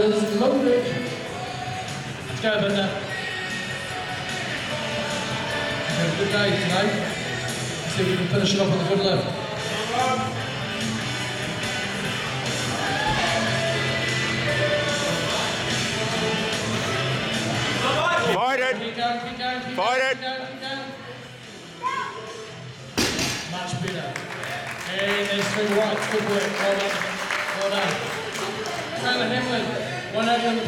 is loaded. Let's go, Bender. Have a good day tonight. See if we can finish it off with a good lift. Fight it. Keep going, keep going, keep Fight it. keep going, keep going. Much better. Hey, there's three whites. Good work. Well done. Well done. Taylor Hamlin. One over in the